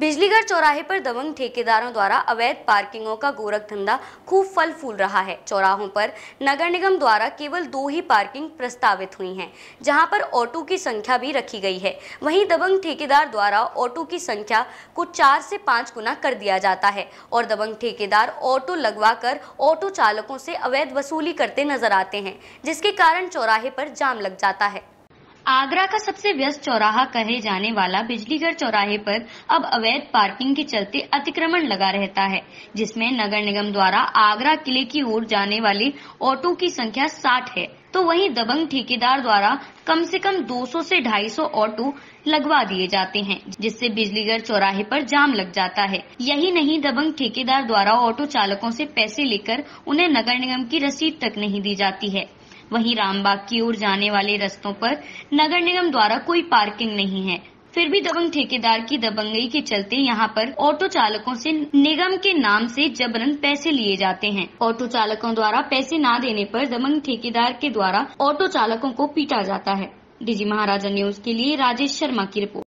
बिजलीगढ़ चौराहे पर दबंग ठेकेदारों द्वारा अवैध पार्किंगों का गोरख धंधा खूब फल फूल रहा है। चौराहों पर नगर निगम द्वारा केवल दो ही पार्किंग प्रस्तावित हुई हैं, जहाँ पर ऑटो की संख्या भी रखी गई है। वहीं दबंग ठेकेदार द्वारा ऑटो की संख्या को चार से पाँच गुना कर दिया जाता है और दबंग ठेकेदार ऑटो लगवाकर ऑटो चालकों से अवैध वसूली करते नज़र आते हैं, जिसके कारण चौराहे पर जाम लग जाता है। आगरा का सबसे व्यस्त चौराहा कहे जाने वाला बिजलीगढ़ चौराहे पर अब अवैध पार्किंग के चलते अतिक्रमण लगा रहता है, जिसमें नगर निगम द्वारा आगरा किले की ओर जाने वाली ऑटो की संख्या 60 है। तो वहीं दबंग ठेकेदार द्वारा कम से कम 200 से 250 ऑटो लगवा दिए जाते हैं, जिससे बिजलीगढ़ चौराहे पर जाम लग जाता है। यही नहीं, दबंग ठेकेदार द्वारा ऑटो चालकों से पैसे लेकर उन्हें नगर निगम की रसीद तक नहीं दी जाती है। वहीं रामबाग की ओर जाने वाले रस्तों पर नगर निगम द्वारा कोई पार्किंग नहीं है। फिर भी दबंग ठेकेदार की दबंगई के चलते यहाँ पर ऑटो चालकों से निगम के नाम से जबरन पैसे लिए जाते हैं। ऑटो चालकों द्वारा पैसे न देने पर दबंग ठेकेदार के द्वारा ऑटो चालकों को पीटा जाता है। डीजी महाराजा न्यूज़ के लिए राजेश शर्मा की रिपोर्ट।